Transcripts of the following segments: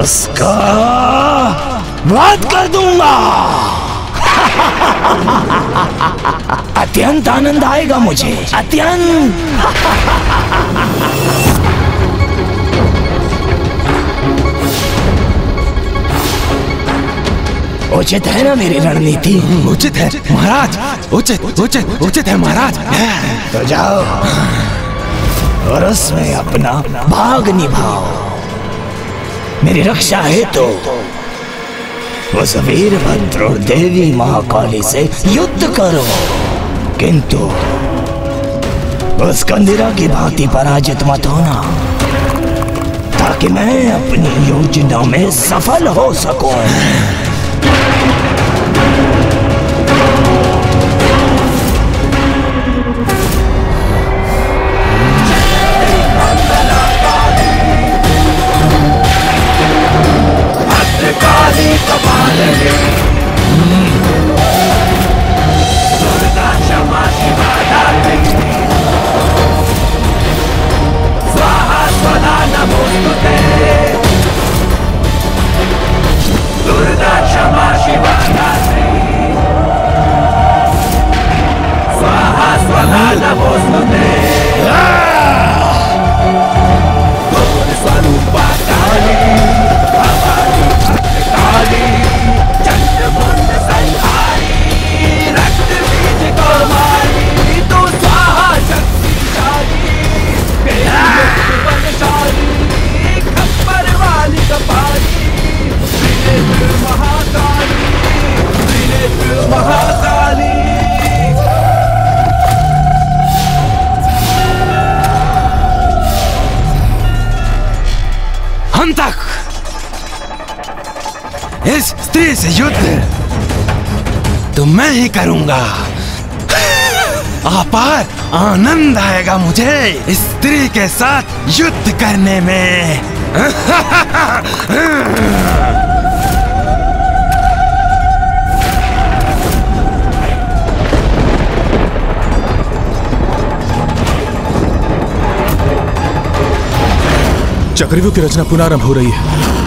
उसका वध कर दूँगा। अत्यंत आनंद आएगा मुझे। अत्यंत। उचित है ना मेरी रणनीति? उचित है। महाराज उचित उचित उचित है महाराज। तो जाओ। और उसमें अपना भाग निभाओ। मेरी रक्षा है तो उस वीरभद्र और देवी महाकाली से युद्ध करो। किंतु उस कंदिरा की भांति पराजित मत होना, ताकि मैं अपनी योजना में सफल हो सकूँ। से युद्ध तो मैं ही करूँगा। अपार आनंद आएगा मुझे स्त्री के साथ युद्ध करने में। चक्रव्यूह की रचना पुनरारंभ हो रही है।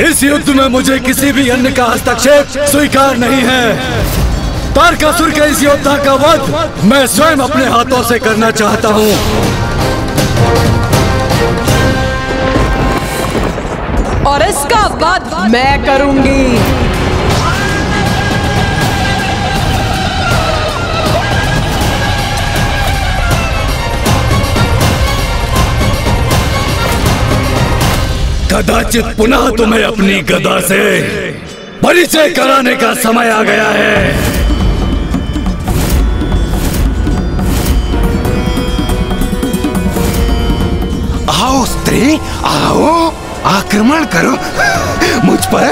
इस युद्ध में मुझे किसी भी अन्य का हस्तक्षेप स्वीकार नहीं है। तारकासुर के इस योद्धा का वध मैं स्वयं अपने हाथों से करना चाहता हूँ। और इसका वध मैं करूँगी। कदाचित पुनः तुम्हें अपनी गदा से परिचय कराने का समय आ गया है। आओ स्त्री, आओ, आक्रमण करो। मुझ पर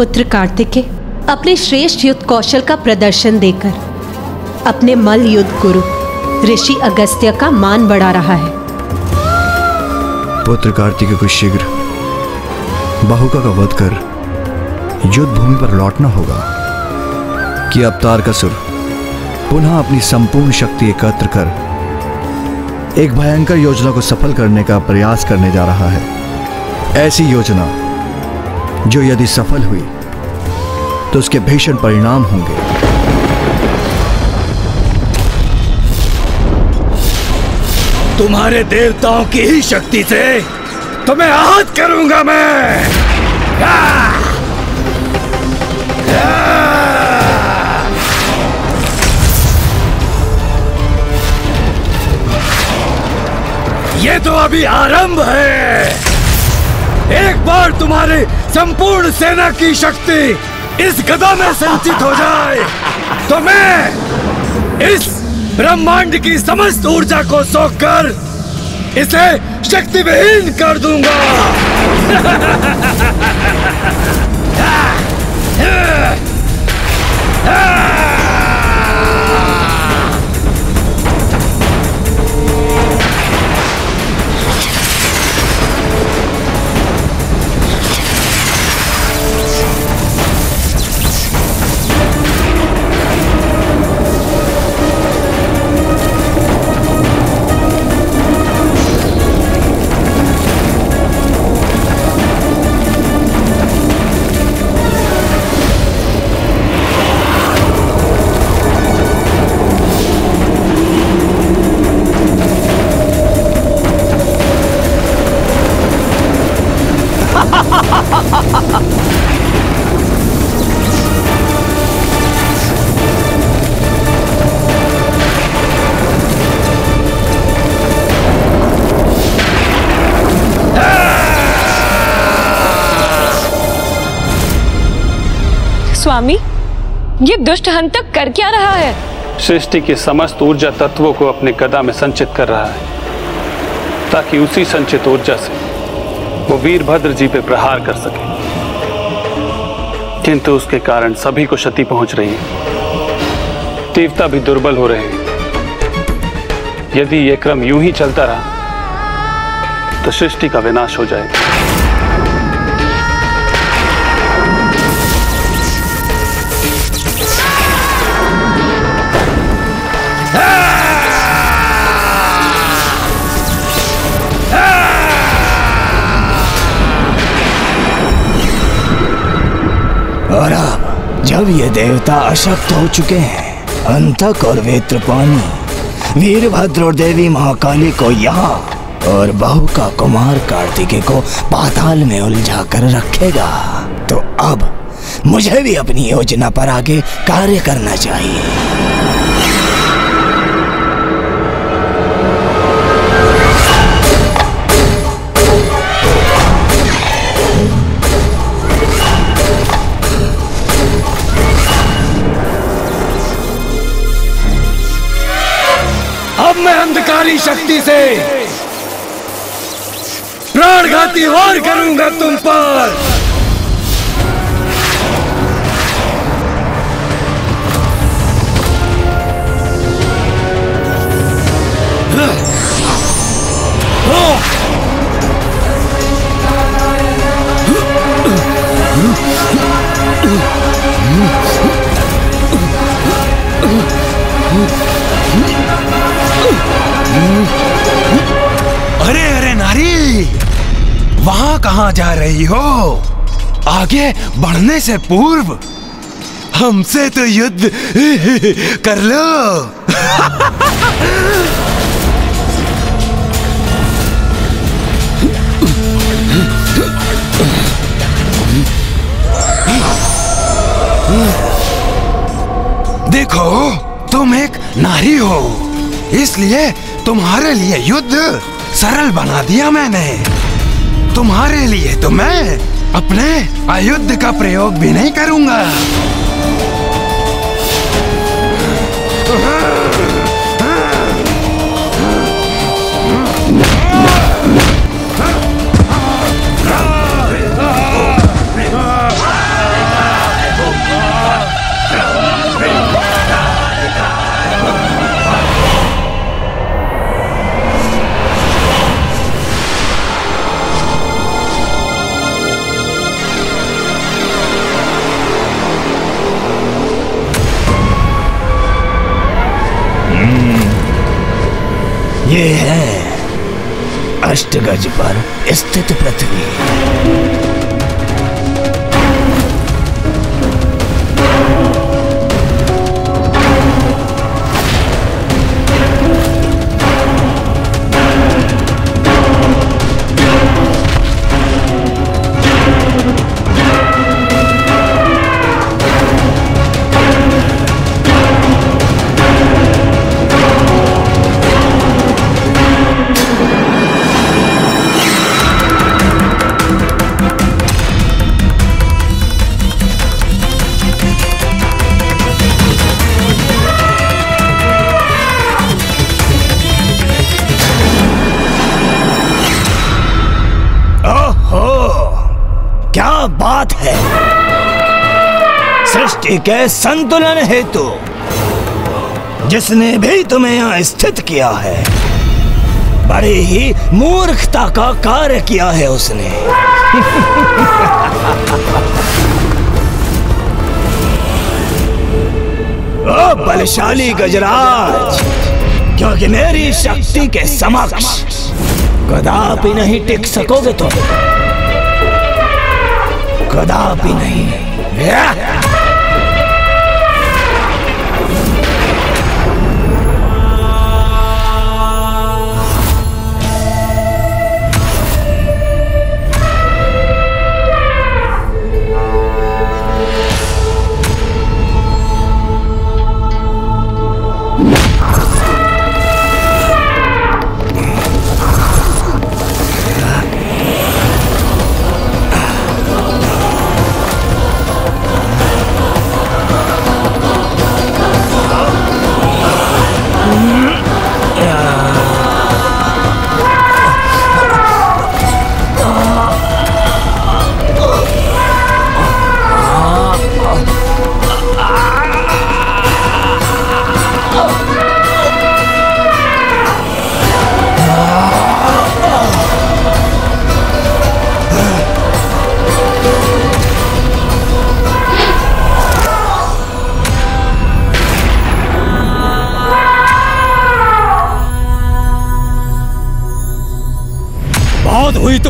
पुत्र कार्तिकेय अपने श्रेष्ठ युद्ध कौशल का प्रदर्शन देकर अपने मल युद्ध गुरु ऋषि अगस्त्य का मान बढ़ा रहा है। पुत्र कार्तिकेय को शीघ्र बाहुका का वध कर युद्ध भूमि पर लौटना होगा कि अवतार का सुर पुनः अपनी संपूर्ण शक्ति एकत्र कर एक भयंकर योजना को सफल करने का प्रयास करने जा रहा है। ऐसी योजना जो यदि सफल हुई तो उसके भीषण परिणाम होंगे। तुम्हारे देवताओं की ही शक्ति से तुम्हें आहत करूँगा मैं। ये तो अभी आरंभ है। एक बार तुम्हारी संपूर्ण सेना की शक्ति इस गदा में संचित हो जाए तो मैं इस ब्रह्मांड की समस्त ऊर्जा को सोख कर इसे शक्ति विहीन कर दूँगा। स्वामी, ये दुष्ट हंतक कर क्या रहा है? सृष्टि के समस्त ऊर्जा तत्वों को अपने गदा में संचित कर रहा है, ताकि उसी संचित ऊर्जा से वो वीरभद्र जी पे प्रहार कर सके। किंतु उसके कारण सभी को क्षति पहुँच रही है। देवता भी दुर्बल हो रहे हैं। यदि यह क्रम यूँ ही चलता रहा तो सृष्टि का विनाश हो जाएगा। अब ये देवता अशक्त हो चुके हैं। अंतक और वेत्रपानी वीरभद्र और देवी महाकाली को यहाँ और बहु का कुमार कार्तिके को पाताल में उलझा कर रखेगा। तो अब मुझे भी अपनी योजना पर आगे कार्य करना चाहिए। अंधकारी शक्ति से। प्राणघाती और करूँगा तुम पर। नारी वहाँ कहाँ जा रही हो? आगे बढ़ने से पूर्व हमसे तो युद्ध कर लो। देखो, तुम एक नारी हो, इसलिए तुम्हारे लिए युद्ध सरल बना दिया मैंने। तुम्हारे लिए तो मैं अपने आयुध का प्रयोग भी नहीं करूँगा। है अष्टगज पर स्थित पृथ्वी। सृष्टि के संतुलन हेतु, जिसने भी तुम्हें यहाँ स्थित किया है। बड़ी ही मूर्खता का कार्य किया है उसने। ओ बलशाली गजराज, क्योंकि मेरी शक्ति के समक्ष कदापि नहीं टिक सकोगे तुम। तो। कदापि नहीं।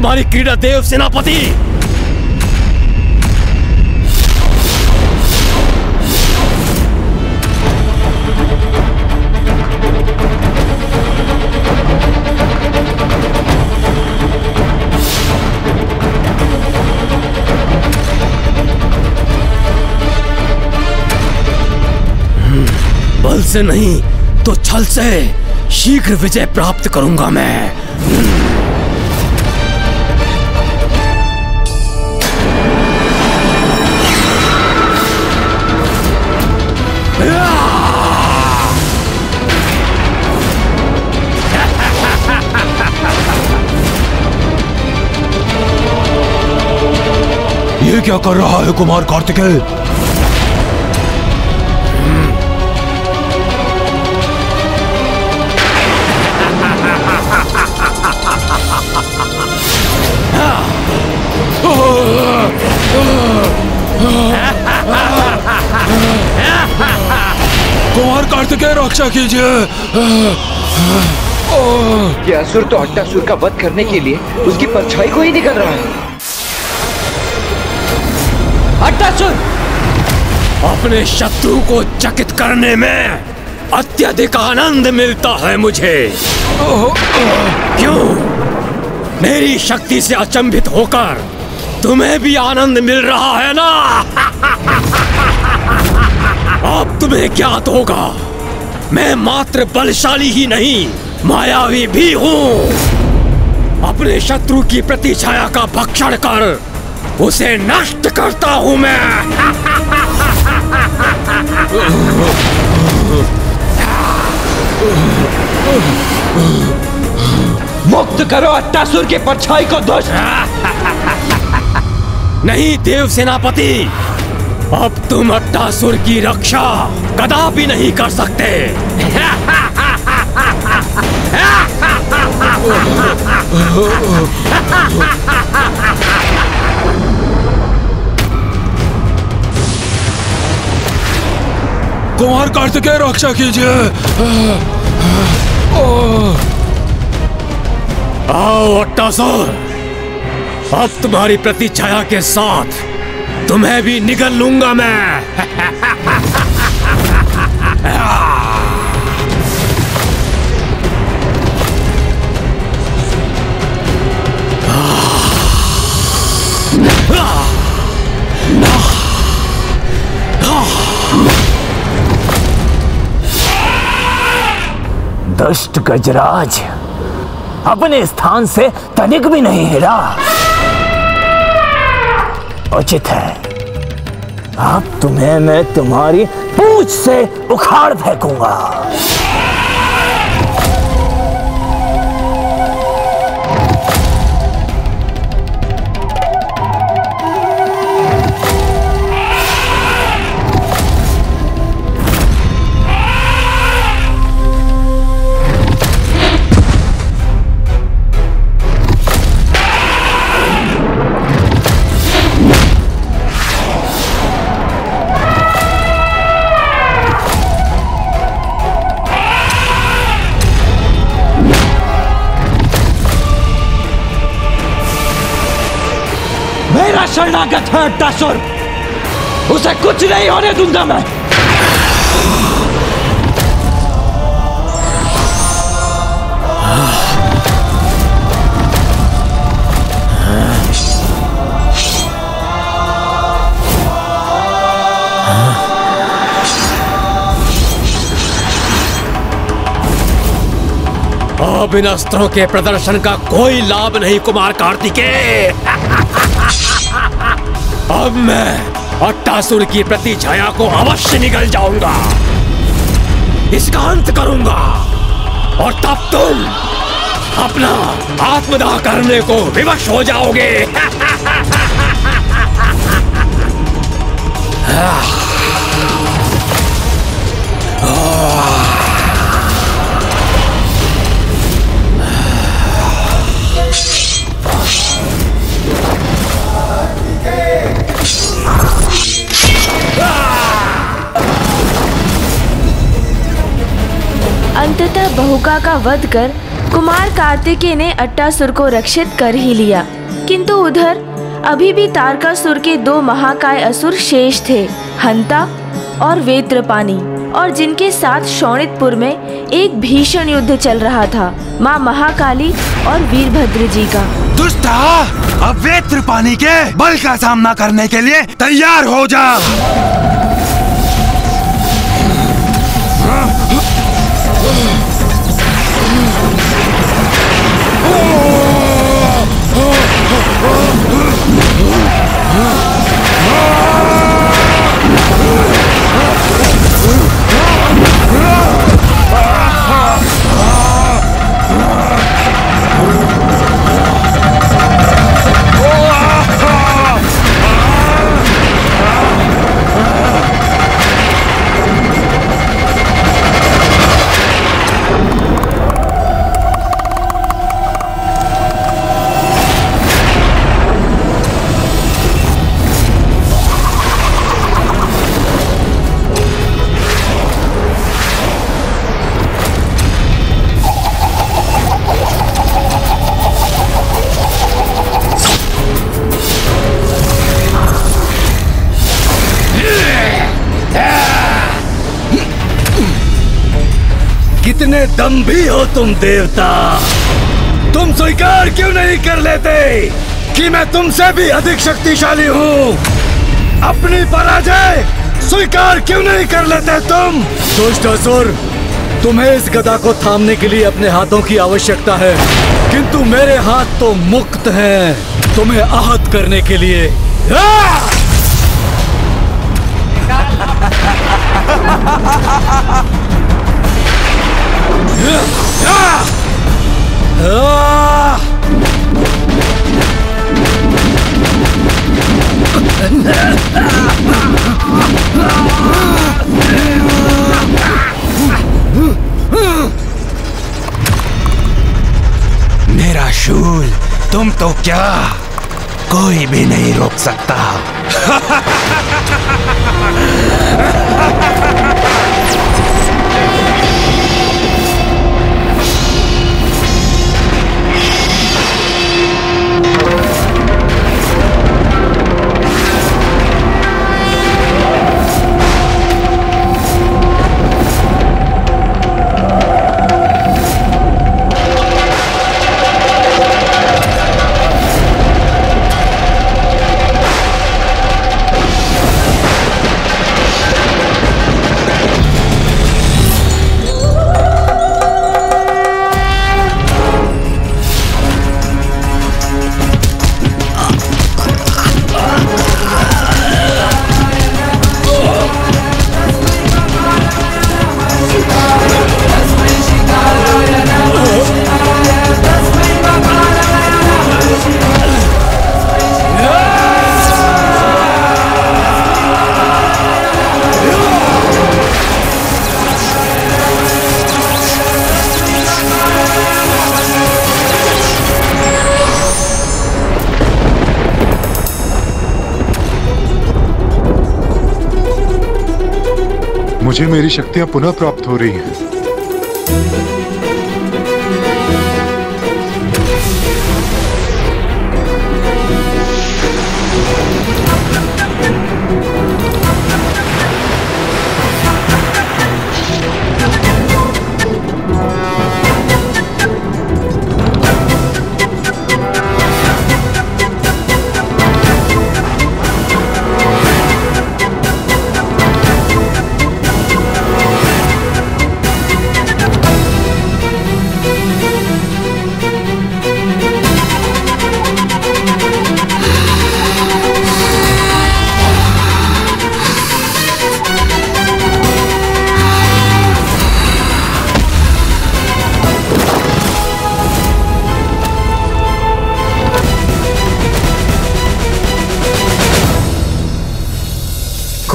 तुम्हारी क्रीड़ा देव सेनापति। बल से नहीं तो छल से शीघ्र विजय प्राप्त करूँगा मैं। क्या कर रहा है कुमार कार्तिकेय कुमार कार्तिकेय रक्षा कीजिए ये असुर तो अट्टासुर का वध करने के लिए उसकी परछाई को ही निकल रहा है। अट्टासुर अपने शत्रु को चकित करने में अत्यधिक आनंद मिलता है मुझे। क्यों? मेरी शक्ति से अचंभित होकर तुम्हें भी आनंद मिल रहा है ना? अब तुम्हें ज्ञात होगा मैं मात्र बलशाली ही नहीं मायावी भी हूँ। अपने शत्रु की प्रतिछाया का भक्षण कर उसे नष्ट करता हूँ मैं। मुक्त करो अट्टासुर के परछाई को दुष्ट नहीं देव सेनापति अब तुम अट्टासुर की रक्षा कदापि नहीं कर सकते। कुमार कार्तिकेय रक्षा कीजिए। आओ, अट्टासुर। अब तुम्हारी प्रतिछाया के साथ तुम्हें भी निगल लूँगा मैं। दुष्ट गजराज। अपने स्थान से तनिक भी नहीं हिला। उचित है। अब तुम्हें मैं तुम्हारी पूछ से उखाड़ फेंकूँगा। शरणागत है अट्टासुर उसे कुछ नहीं होने दूँगा मैं। अब इन अस्त्रों के प्रदर्शन का कोई लाभ नहीं, कुमार कार्तिकेय। अब मैं अट्टासुर की प्रति छाया को अवश्य निकल जाऊँगा। इसका अंत करूँगा। और तब तुम अपना आत्मदाह करने को विवश हो जाओगे। अंततः बहुका का वध कर कुमार कार्तिकेय ने अट्टासुर को रक्षित कर ही लिया। किंतु उधर, अभी भी तारकासुर के दो महाकाय असुर शेष थे, हंता और वेत्रपानी, और जिनके साथ शौणितपुर में एक भीषण युद्ध चल रहा था, माँ महाकाली और वीरभद्र जी का। दुष्टा अब वेत्र पानी के बल का सामना करने के लिए तैयार हो जा। कितने भी हो तुम देवता तुम स्वीकार क्यों नहीं कर लेते कि मैं तुमसे भी अधिक शक्तिशाली हूँ अपनी पराजय स्वीकार क्यों नहीं कर लेते तुम दुष्ट असुर तुम्हें इस गदा को थामने के लिए अपने हाथों की आवश्यकता है किंतु मेरे हाथ तो मुक्त हैं तुम्हें आहत करने के लिए आ! मेरा शूल तुम तो क्या? कोई भी नहीं रोक सकता। मुझे मेरी शक्तियाँ पुनः प्राप्त हो रही हैं।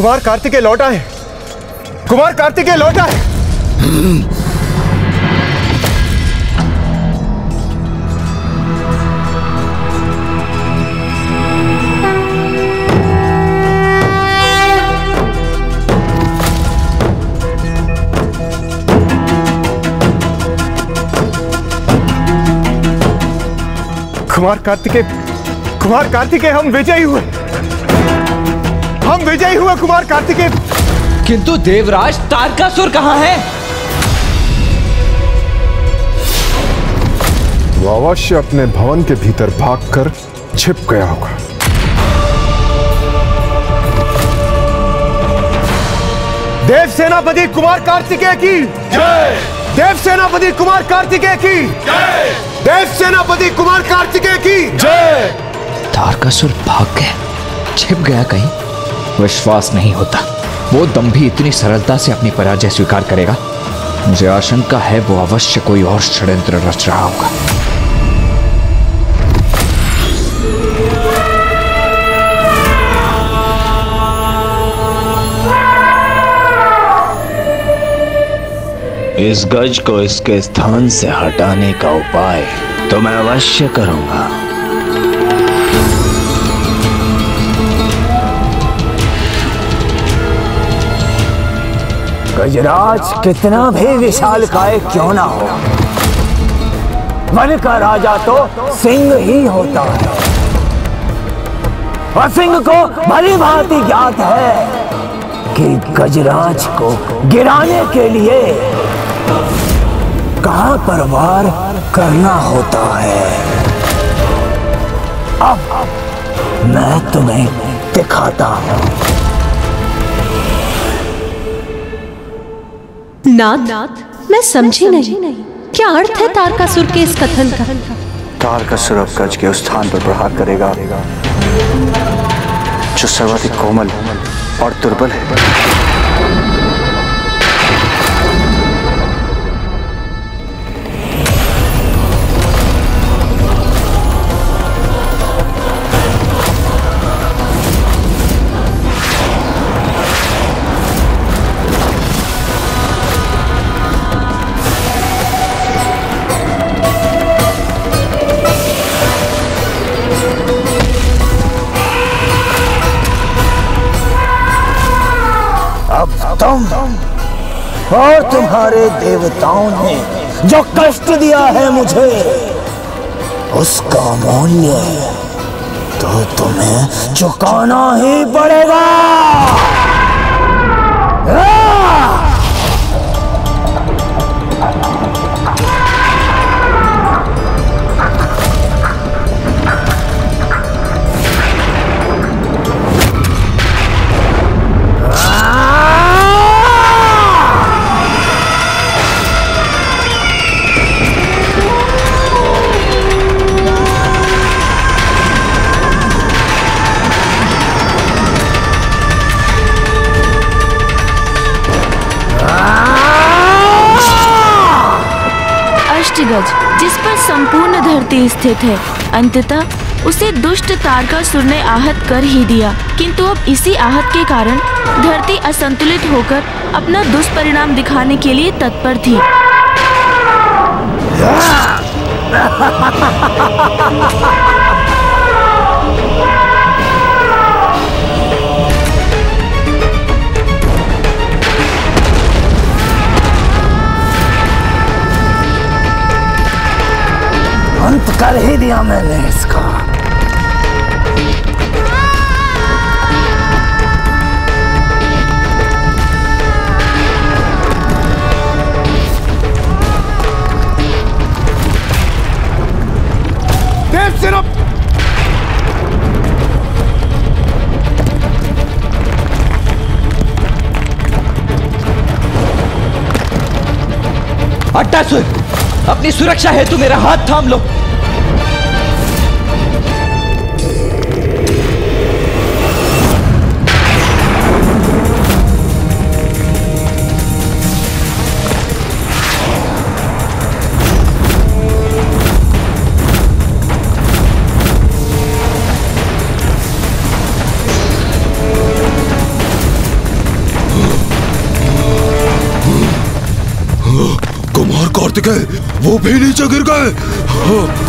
कुमार कार्तिकेय लौटा है। कुमार कार्तिकेय लौटा है। कुमार कार्तिकेय कुमार कार्तिकेय, हम विजयी हुए। हम विजयी हुए कुमार कार्तिकेय। किंतु देवराज तारकासुर कहाँ है? वो अवश्य अपने भवन के भीतर भागकर छिप गया होगा। देव सेनापति कुमार कार्तिकेय की। जय। देव सेनापति कुमार कार्तिकेय की। जय। देव सेनापति कुमार कार्तिकेय की। जय। तारकासुर भाग गया छिप गया कहीं? विश्वास नहीं होता। वो दम्भी इतनी सरलता से अपनी पराजय स्वीकार करेगा। मुझे आशंका है वो अवश्य कोई और षड्यंत्र रच रहा होगा। इस गज को इसके स्थान से हटाने का उपाय तो मैं अवश्य करूँगा। गजराज कितना भी विशाल काय क्यों ना हो? वन का राजा तो सिंह ही होता है। और सिंह को भली भांति ज्ञात है कि गजराज को गिराने के लिए कहा पर वार करना होता है। अब मैं तुम्हें दिखाता हूँ। नाथ नाथ मैं समझी नहीं। क्या अर्थ है तारकासुर के इस कथन का? तारकासुर अब गज के उस स्थान पर प्रहार करेगा जो सर्वाधिक कोमल और दुर्बल है। और तुम्हारे देवताओं ने जो कष्ट दिया है मुझे, उसका मूल्य तो तुम्हें चुकाना ही पड़ेगा। धरती स्थित है। अंततः उसे दुष्ट तारका सुर ने आहत कर ही दिया। किंतु अब इसी आहत के कारण धरती असंतुलित होकर अपना दुष्परिणाम दिखाने के लिए तत्पर थी। अंत कर ही दिया मैंने इसका। देव सेना। अट्टासुर अपनी सुरक्षा हेतु मेरा हाथ थाम लो। दिखे वो भी नीचे गिर गए। हाँ।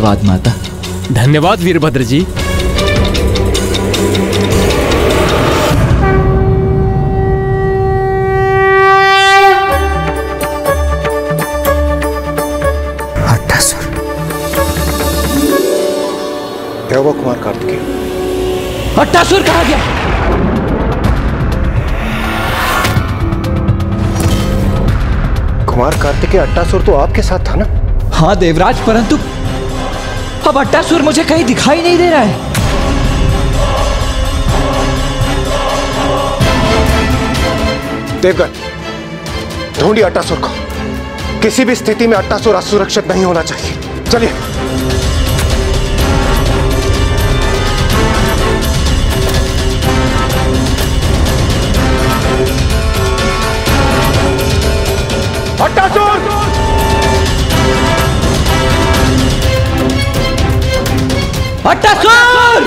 धन्यवाद माता। धन्यवाद वीरभद्र जी। अट्ठासुर देवा कुमार कार्तिकेय। अट्टासुर कहा गया? कुमार कार्तिकेय अट्टासुर तो आपके साथ था ना? हाँ देवराज परंतु अब अट्टासुर मुझे कहीं दिखाई नहीं दे रहा है। देवगन, ढूंढिए अट्टासुर को। किसी भी स्थिति में अट्टासुर असुरक्षित नहीं होना चाहिए। चलिए। अट्टासुर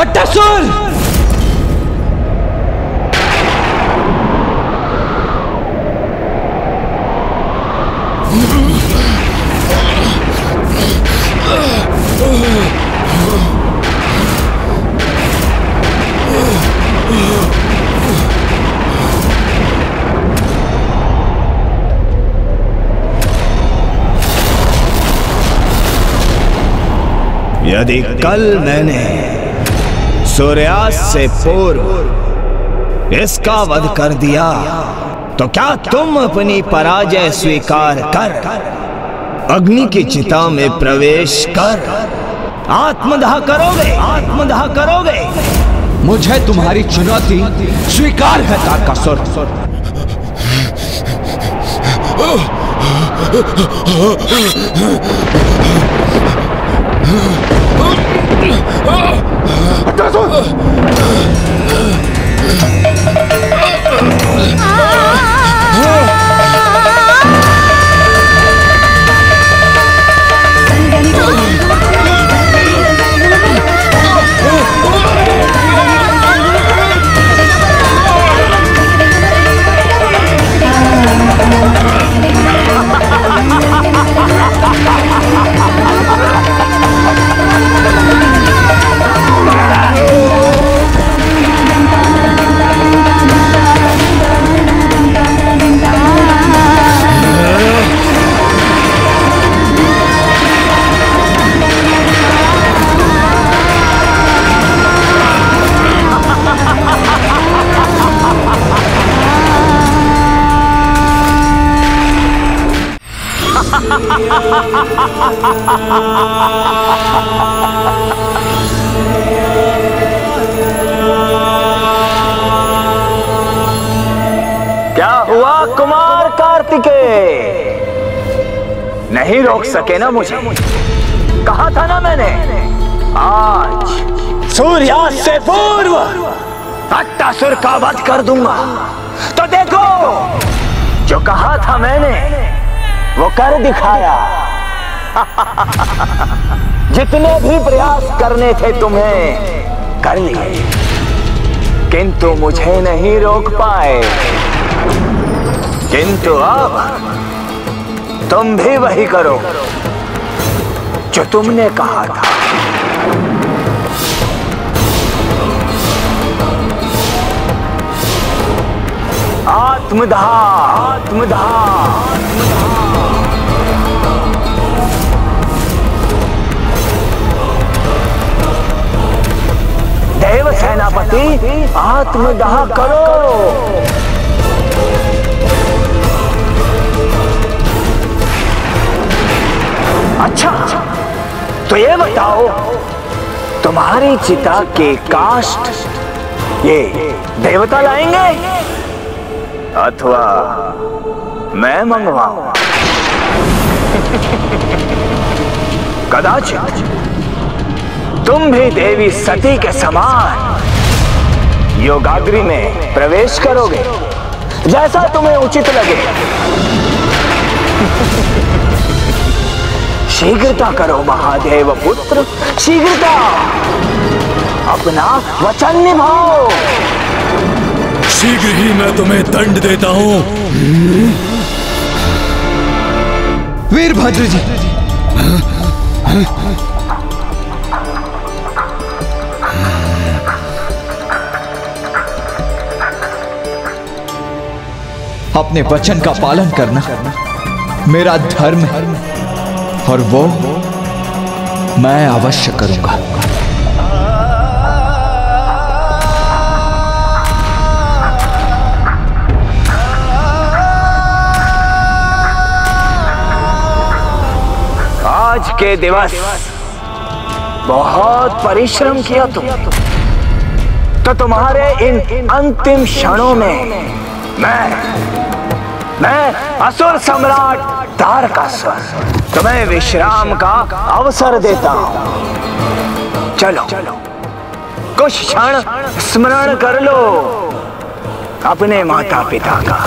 अट्टासुर यदि कल मैंने सूर्यास्त से पूर्व इसका वध कर दिया। तो क्या तुम अपनी पराजय स्वीकार कर? अग्नि की चिता में प्रवेश कर। आत्मदाह करोगे? आत्मदाह करोगे? मुझे तुम्हारी चुनौती स्वीकार है तारकासुर Oh! 啊啊大蒜啊啊啊 क्या हुआ कुमार कार्तिकेय नहीं रोक सके ना मुझे। कहा था ना मैंने? आज। सूर्यास्त से पूर्व। अट्टासुर का वध कर दूँगा। तो देखो जो कहा था मैंने वो कर दिखाया। जितने भी प्रयास करने थे तुम्हें, कर लिए। किंतु मुझे नहीं रोक पाए। किंतु अब तुम भी वही करो, जो तुमने कहा था। आत्मधा आत्मधा देव सेनापति आत्मदाह करो। अच्छा तो ये बताओ, तुम्हारी चिता के काष्ट ये देवता लाएँगे? अथवा मैं मंगवाऊं? कदाचित। तुम भी देवी सती के समान योगाग्रि में प्रवेश करोगे जैसा तुम्हें उचित लगे। शीघ्रता करो महादेव पुत्र शीघ्रता। अपना वचन निभाओ। शीघ्र ही मैं तुम्हें दंड देता हूँ। वीरभद्र जी। अपने वचन का पालन करना। मेरा धर्म है और वो मैं अवश्य करूँगा। आज के दिवस बहुत परिश्रम किया तुम। तो तुम्हारे इन अंतिम क्षणों में मैं मैं असुर सम्राट तारकासुर। तुम्हें विश्राम का अवसर देता हूँ। चलो। कुछ क्षण स्मरण कर लो अपने माता पिता का।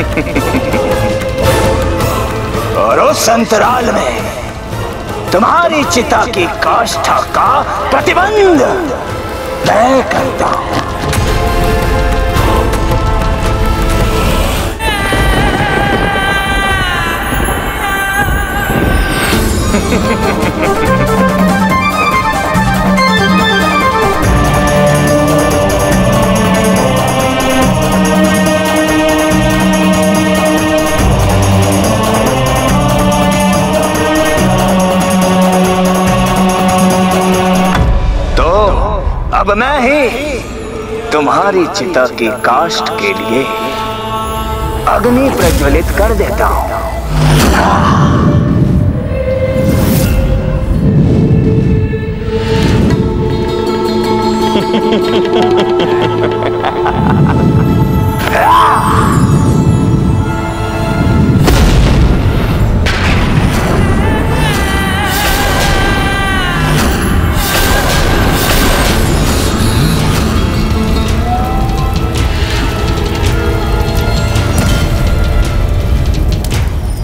और उस अंतराल में तुम्हारी चिता की काष्ठा का प्रतिबंध मैं करता हूँ। मैं ही तुम्हारी चिता की काष्ट के लिए अग्नि प्रज्वलित कर देता हूँ।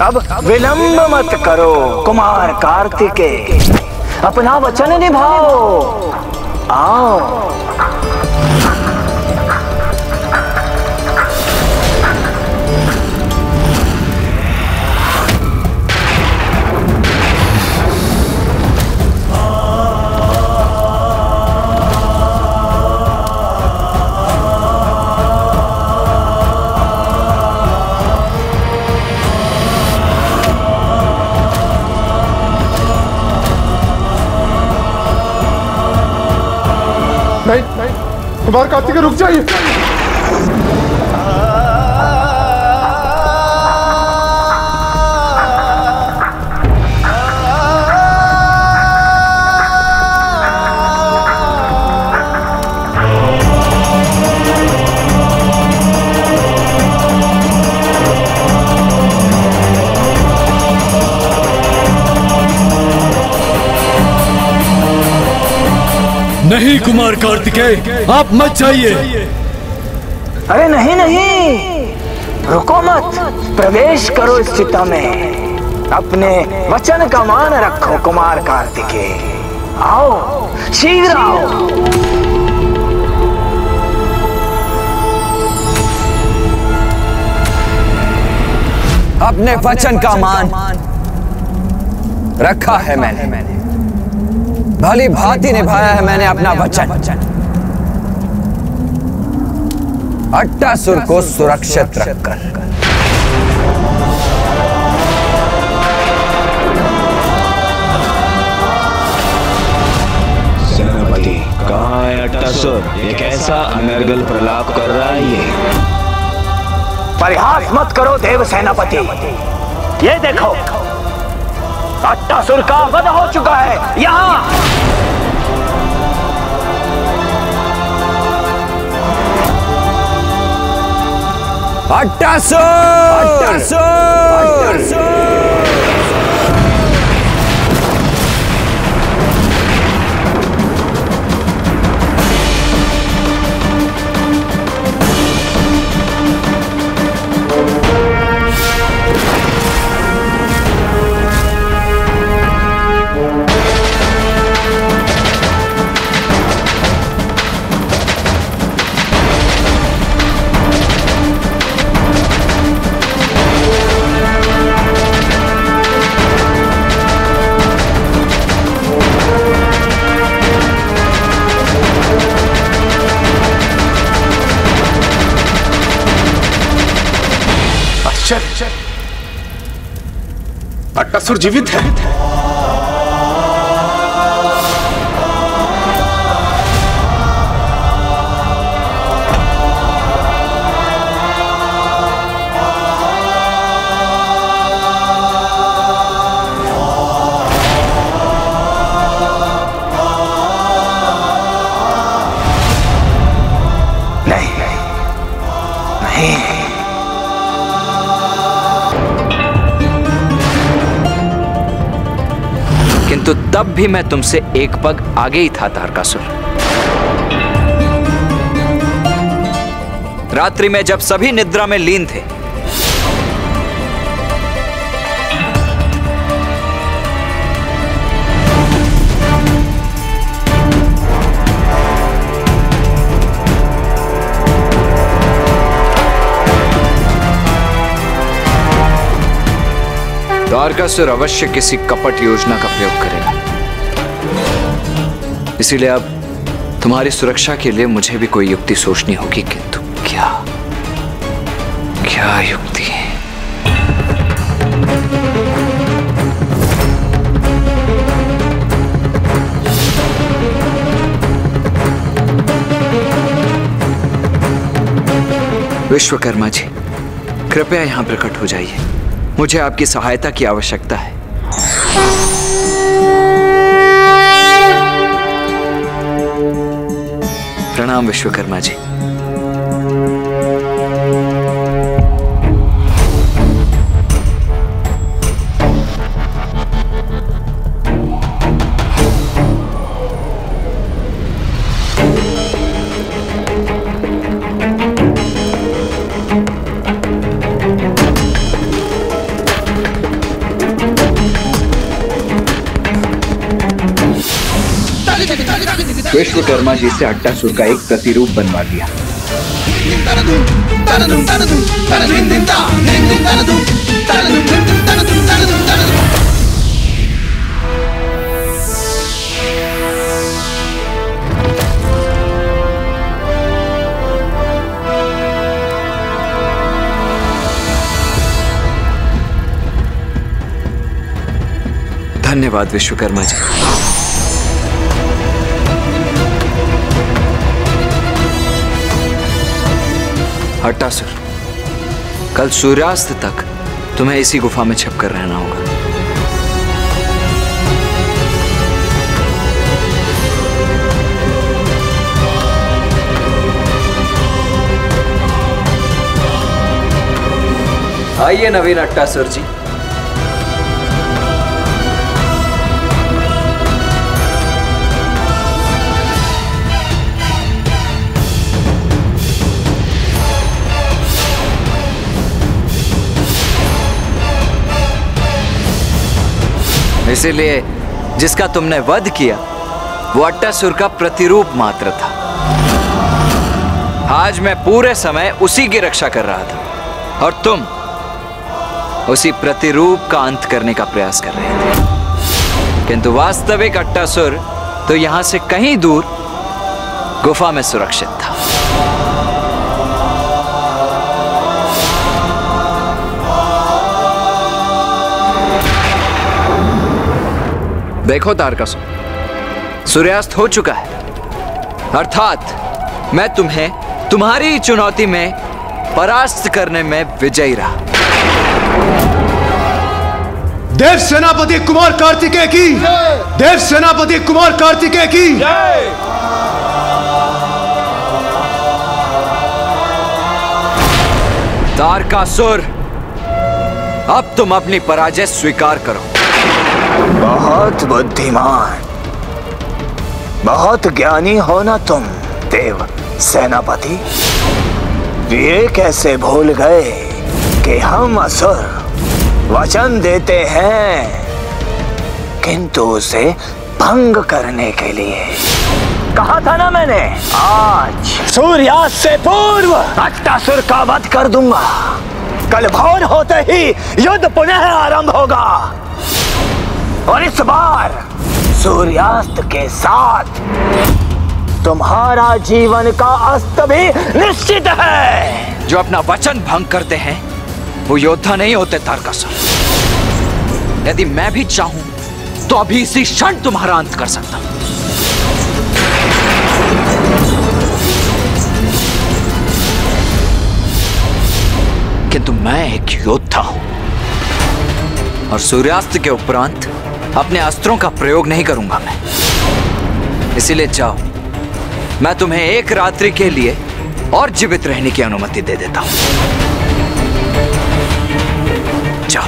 अब विलंब मत करो कुमार कार्तिके अपना वचन निभाओ। आओ। कुमार कार्तिक रुक जाइए। नहीं कुमार कार्तिकेय आप मत जाइए। अरे नहीं नहीं। रुको मत। प्रवेश करो इस चिता में। अपने वचन का मान रखो कुमार कार्तिकेय। आओ शीघ्र आओ। अपने वचन का मान रखा है मैंने। मैंने भली भांति निभाया है मैंने अपना वचन। अट्टासुर को सुरक्षित रखकर। सेनापति कहाँ है अट्टासुर? ये कैसा अनर्गल प्रलाप कर रहा है ये? परिहास मत करो देव सेनापति। ये देखो अट्टासुर का वध हो चुका है। यहाँ। अट्टासुर अट्टासुर आश्चर्य अट्टासुर जीवित है। भी मैं तुमसे एक पग आगे ही था, तारकासुर। रात्रि में जब सभी निद्रा में लीन थे द्वारकासुर अवश्य किसी कपट योजना का प्रयोग करेगा। इसीलिए अब तुम्हारी सुरक्षा के लिए मुझे भी कोई युक्ति सोचनी होगी, किंतु क्या? क्या युक्ति है? विश्वकर्मा जी, कृपया यहाँ प्रकट हो जाइए। मुझे आपकी सहायता की आवश्यकता है। प्रणाम विश्वकर्मा जी। विश्वकर्मा जी से अट्टासुर का एक प्रतिरूप बनवा दिया। धन्यवाद विश्वकर्मा जी। हट्टासुर कल सूर्यास्त तक तुम्हें इसी गुफा में छिप कर रहना होगा। आइए नवीन अट्टासुर जी। इसीलिए जिसका तुमने वध किया, वो अट्टासुर का प्रतिरूप मात्र था। आज मैं पूरे समय उसी की रक्षा कर रहा था और तुम उसी प्रतिरूप का अंत करने का प्रयास कर रहे थे। किंतु वास्तविक अट्टासुर तो यहाँ से कहीं दूर गुफा में सुरक्षित देखो तारकासुर। सूर्यास्त हो चुका है। अर्थात मैं तुम्हें तुम्हारी चुनौती में परास्त करने में विजयी रहा। देव सेनापति कुमार कार्तिकेय की। देव सेनापति कुमार कार्तिकेय की। तारकासुर अब तुम अपनी पराजय स्वीकार करो। बहुत बुद्धिमान। बहुत ज्ञानी हो ना तुम, देव सेनापति। ये कैसे भूल गए कि हम असुर वचन देते हैं, किंतु उसे भंग करने के लिए। कहा था ना मैंने, आज सूर्यास्त से पूर्व अट्टासुर का वध कर दूँगा। कल भोर होते ही युद्ध पुनः आरंभ होगा। और इस बार सूर्यास्त के साथ तुम्हारा जीवन का अस्त भी निश्चित है। जो अपना वचन भंग करते हैं, वो योद्धा नहीं होते, तारकासुर। यदि मैं भी चाहूँ तो अभी इसी क्षण तुम्हारा अंत कर सकता हूँ। किंतु मैं एक योद्धा हूँ, और सूर्यास्त के उपरांत अपने अस्त्रों का प्रयोग नहीं करूँगा मैं। इसीलिए जाओ। मैं तुम्हें एक रात्रि के लिए और जीवित रहने की अनुमति दे देता हूँ। जाओ।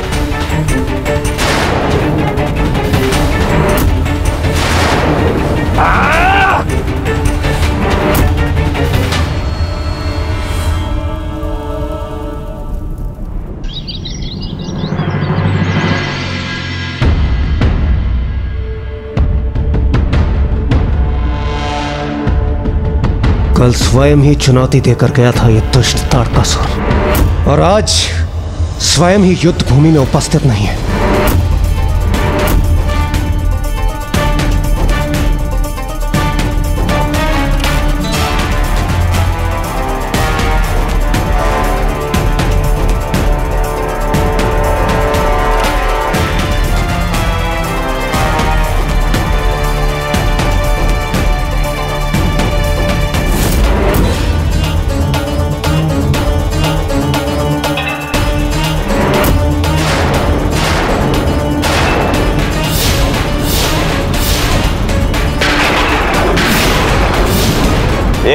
कल स्वयं ही चुनौती देकर गया था ये दुष्ट तारकासुर। और आज स्वयं ही युद्ध भूमि में उपस्थित नहीं है।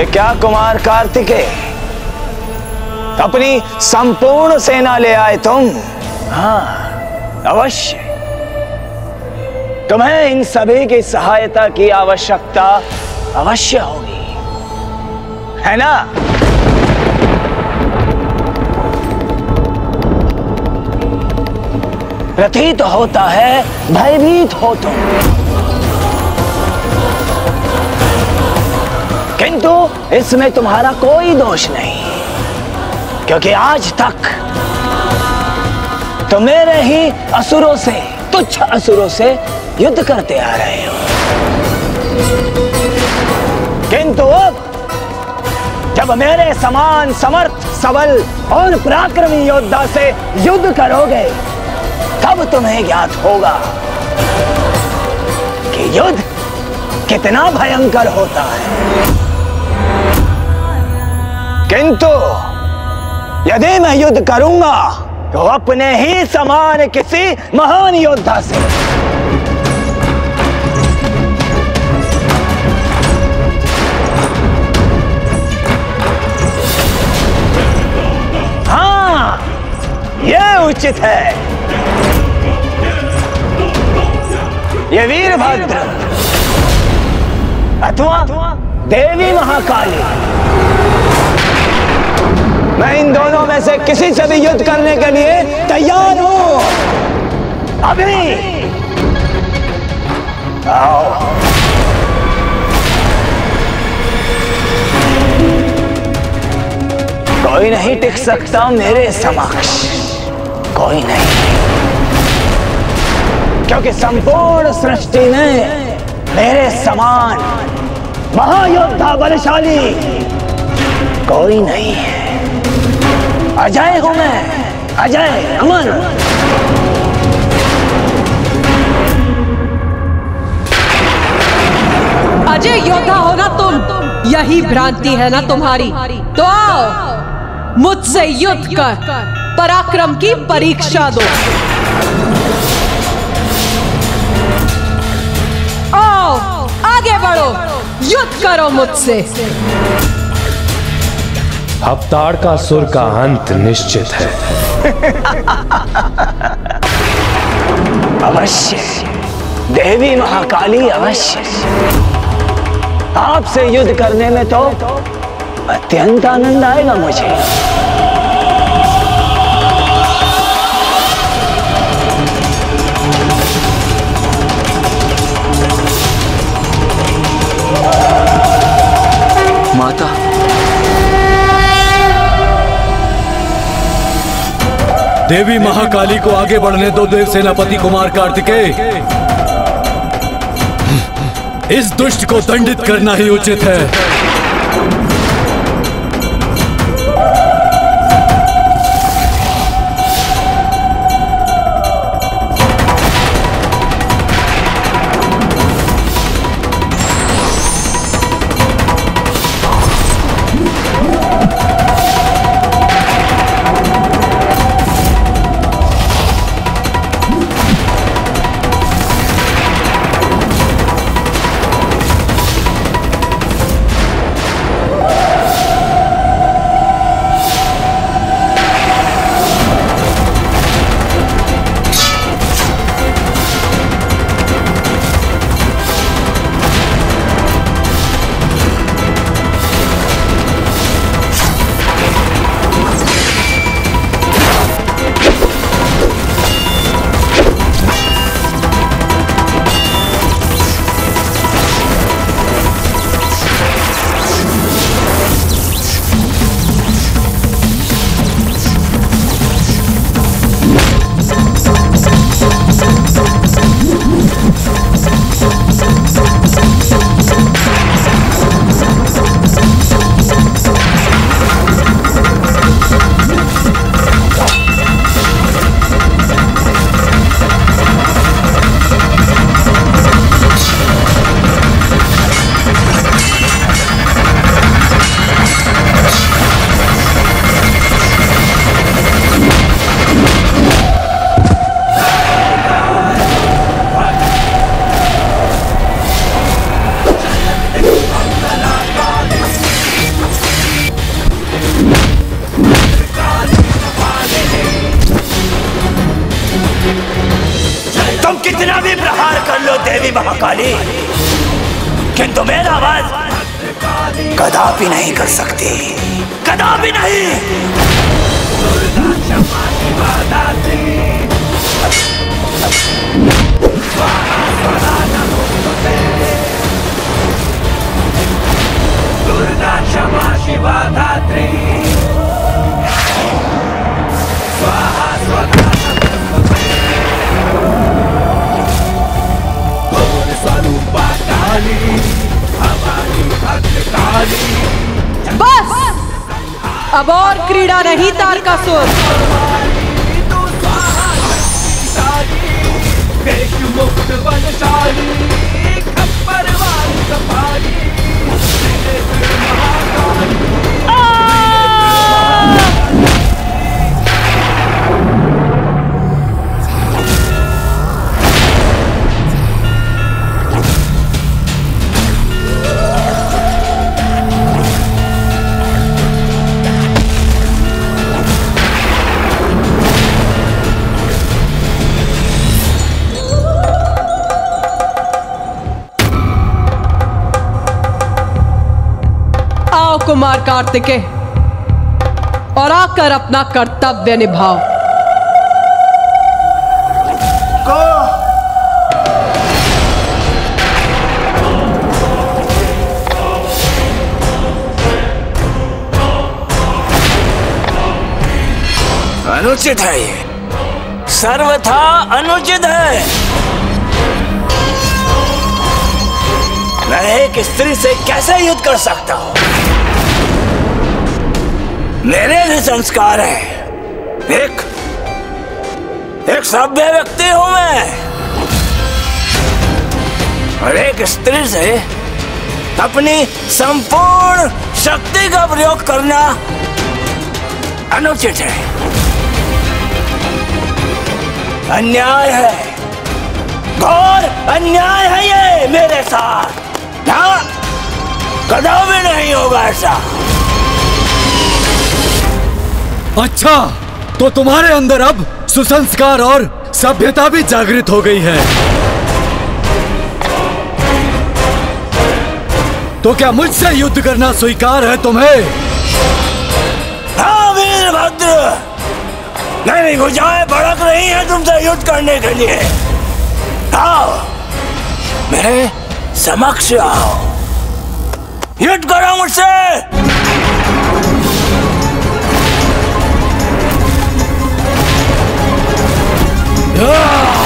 क्या कुमार कार्तिकेय अपनी संपूर्ण सेना ले आए तुम। हाँ अवश्य। तुम्हें इन सभी की सहायता की आवश्यकता अवश्य होगी। है ना? प्रतीत होता है, भयभीत हो तुम। किंतु इसमें तुम्हारा कोई दोष नहीं। क्योंकि आज तक तो मेरे ही असुरों से, तुच्छ असुरों से युद्ध करते आ रहे हो। किंतु अब, जब मेरे समान समर्थ, सबल और पराक्रमी योद्धा से युद्ध करोगे, तब तुम्हें ज्ञात होगा कि युद्ध कितना भयंकर होता है। किंतु यदि मैं युद्ध करूँगा तो अपने ही समान किसी महान योद्धा से हाँ यह उचित है ये वीरभद्र अथवा देवी महाकाली मैं इन दोनों में से किसी से भी युद्ध करने के लिए तैयार हूँ। अभी। आओ। कोई नहीं टिक सकता मेरे समक्ष। कोई नहीं। क्योंकि संपूर्ण सृष्टि में मेरे समान महायोद्धा बलशाली कोई नहीं है। अजय हूँ मैं। अजय अमन अजय योद्धा हो ना तुम। यही भ्रांति है ना तुम्हारी? तो आओ, मुझसे युद्ध कर, पराक्रम की परीक्षा दो। आओ, आगे बढ़ो, युद्ध करो मुझसे। अवतार का सुर का अंत निश्चित है। अवश्य। देवी महाकाली, अवश्य। आपसे युद्ध करने में तो अत्यंत आनंद आएगा मुझे। माता देवी महाकाली को आगे बढ़ने दो देव सेनापति कुमार कार्तिके इस दुष्ट को दंडित करना ही उचित है। अब और क्रीड़ा नहीं तारकासुर का बलशाली जाओ कुमार कार्तिके, और आकर अपना कर्तव्य निभाओ। अनुचित है ये। सर्वथा अनुचित है। मैं एक स्त्री से कैसे युद्ध कर सकता हूँ? मेरे भी संस्कार है। एक एक सभ्य व्यक्ति हूँ मैं। और एक स्त्री से अपनी संपूर्ण शक्ति का प्रयोग करना अनुचित है। अन्याय है। घोर अन्याय है ये मेरे साथ। हाँ भी नहीं होगा ऐसा। अच्छा तो तुम्हारे अंदर अब सुसंस्कार और सभ्यता भी जागृत हो गई है। तो क्या मुझसे युद्ध करना स्वीकार है तुम्हें? हाँ वीरभद्र। मेरी भुजाएँ भड़क रही हैं तुमसे युद्ध करने के लिए। आओ, मेरे समक्ष आओ। युद्ध करो मुझसे। Ah!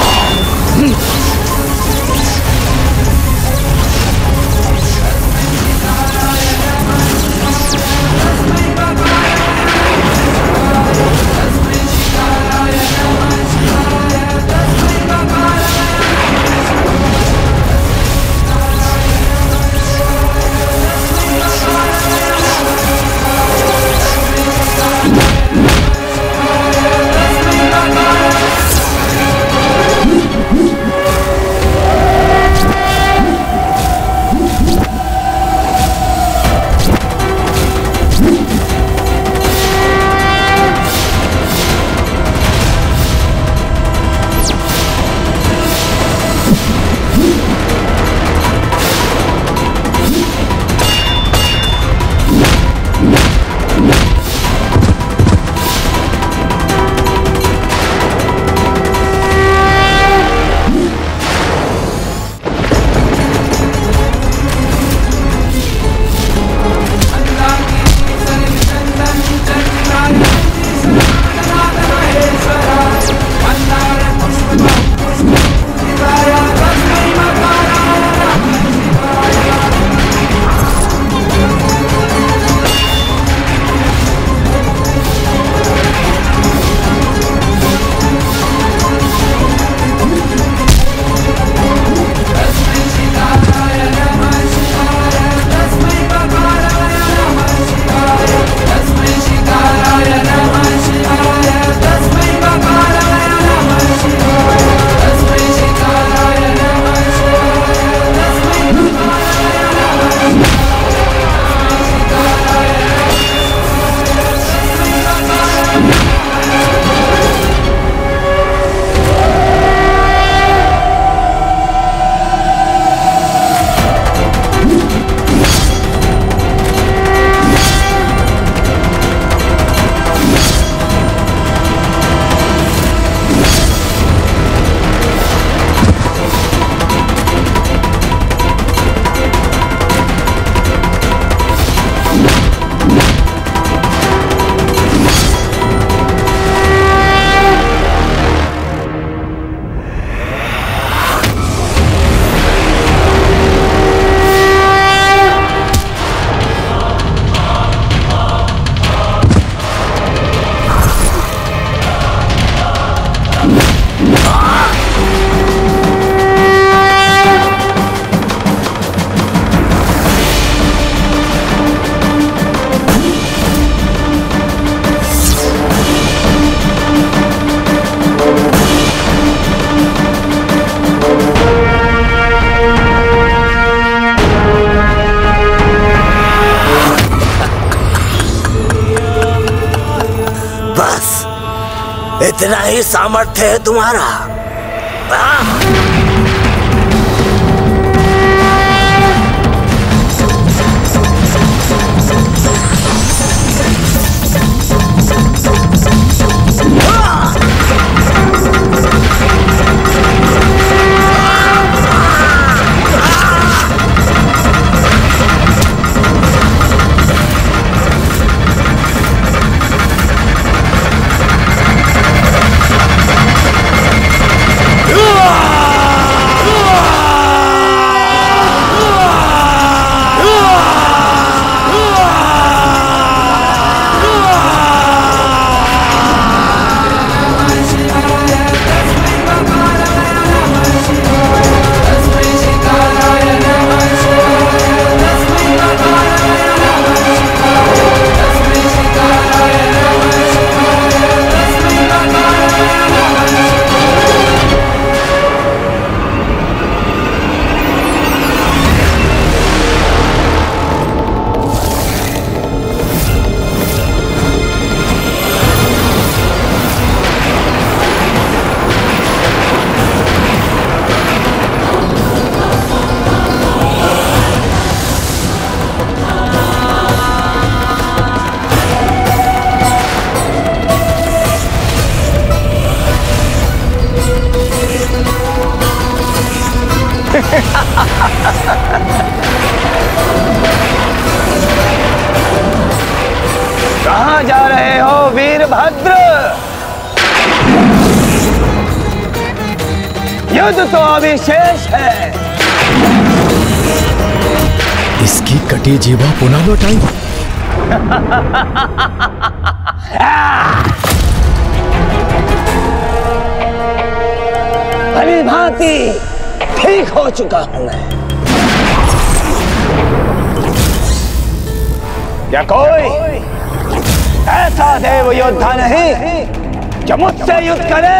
Nirvana. जीवा पुनः लौटाई भली भांति, ठीक हो चुका हूँ मैं। क्या कोई ऐसा देव योद्धा नहीं जो मुझसे युद्ध करे?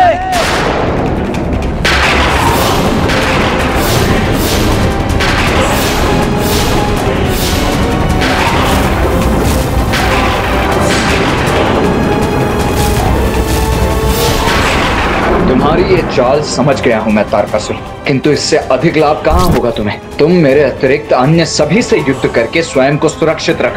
तुम्हारी ये चाल समझ गया हूँ मैं, तारकासुर। किंतु इससे अधिक लाभ कहाँ होगा तुम्हें? तुम मेरे अतिरिक्त अन्य सभी से युद्ध करके स्वयं को सुरक्षित रख।